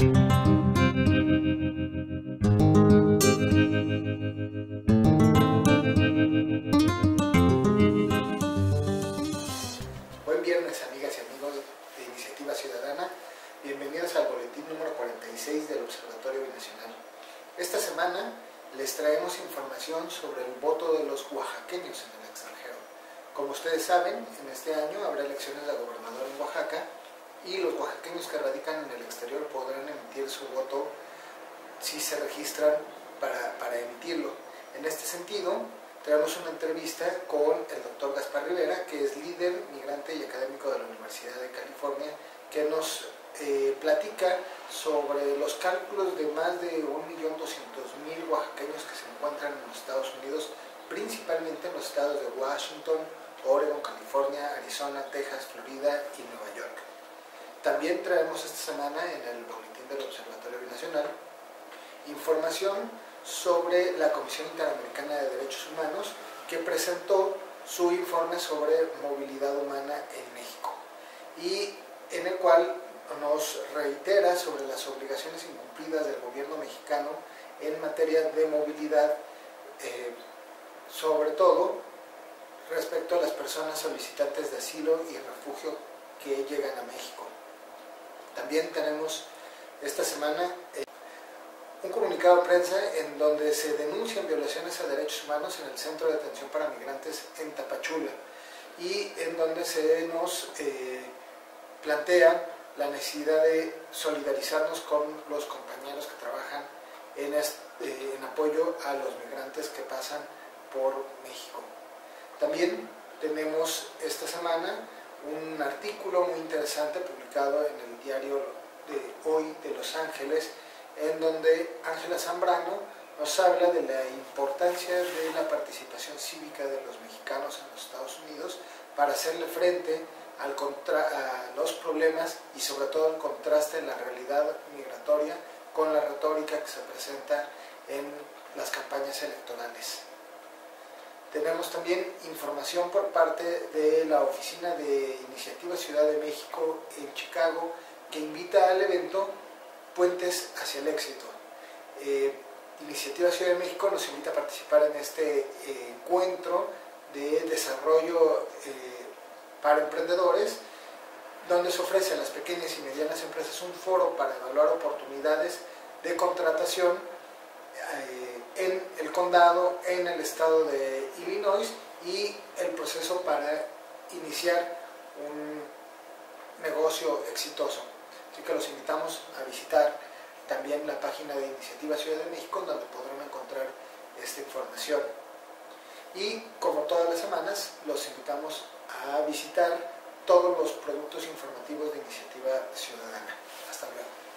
Buen viernes, amigas y amigos de Iniciativa Ciudadana. Bienvenidos al boletín número 46 del Observatorio Binacional. Esta semana les traemos información sobre el voto de los oaxaqueños en el extranjero. Como ustedes saben, en este año habrá elecciones de gobernador en Oaxaca y los oaxaqueños que radican en el exterior podrán emitir su voto si se registran para, para emitirlo. En este sentido, tenemos una entrevista con el doctor Gaspar Rivera, que es líder, migrante y académico de la Universidad de California, que nos eh, platica sobre los cálculos de más de 1.200.000 oaxaqueños que se encuentran en los Estados Unidos, principalmente en los estados de Washington, Oregon, California, Arizona, Texas, Florida y Nueva York. También traemos esta semana en el boletín del Observatorio Binacional información sobre la Comisión Interamericana de Derechos Humanos que presentó su informe sobre movilidad humana en México y en el cual nos reitera sobre las obligaciones incumplidas del gobierno mexicano en materia de movilidad, eh, sobre todo respecto a las personas solicitantes de asilo y refugio que llegan a México. También tenemos esta semana... Eh, un comunicado de prensa en donde se denuncian violaciones a derechos humanos en el Centro de Atención para Migrantes en Tapachula y en donde se nos eh, plantea la necesidad de solidarizarnos con los compañeros que trabajan eh, en apoyo a los migrantes que pasan por México. También tenemos esta semana un artículo muy interesante publicado en el diario de hoy de Los Ángeles en donde Ángela Zambrano nos habla de la importancia de la participación cívica de los mexicanos en los Estados Unidos para hacerle frente al a los problemas y sobre todo el contraste en la realidad migratoria con la retórica que se presenta en las campañas electorales. Tenemos también información por parte de la Oficina de Iniciativa Ciudad de México en Chicago que invita al evento puentes hacia el éxito. Eh, Iniciativa Ciudad de México nos invita a participar en este eh, encuentro de desarrollo eh, para emprendedores, donde se ofrece a las pequeñas y medianas empresas un foro para evaluar oportunidades de contratación en el condado, en el estado de Illinois y el proceso para iniciar un negocio exitoso. Así que los invitamos a visitar también la página de Iniciativa Ciudad de México, donde podrán encontrar esta información. Y como todas las semanas, los invitamos a visitar todos los productos informativos de Iniciativa Ciudadana. Hasta luego.